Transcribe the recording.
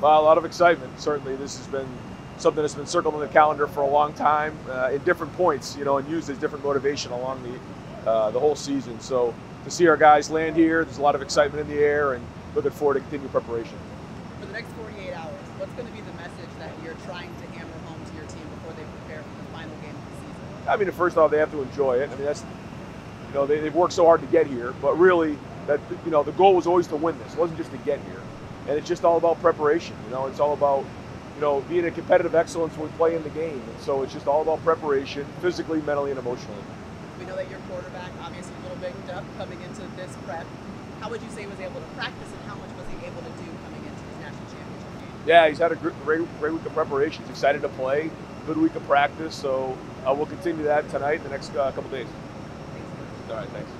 Well, a lot of excitement. Certainly, this has been something that's been circled on the calendar for a long time uh, at different points, you know, and used as different motivation along the uh, the whole season. So to see our guys land here, there's a lot of excitement in the air, and looking forward to continued preparation. For the next 48 hours, what's going to be the message that you're trying to hammer home to your team before they prepare for the final game of the season? I mean, first off, they have to enjoy it. I mean, that's you know they, they've worked so hard to get here, but really that you know the goal was always to win this. It wasn't just to get here, and it's just all about preparation. You know, it's all about you know being a competitive excellence when we play in the game, and so it's just all about preparation, physically, mentally, and emotionally. We know that your quarterback, obviously a little banged up coming into this prep. How would you say he was able to practice, and how much was he able to do coming into his national championship game? Yeah, he's had a great, great, great week of preparation. He's excited to play. Good week of practice. So uh, we'll continue that tonight, the next uh, couple days. Thanks. All right, thanks.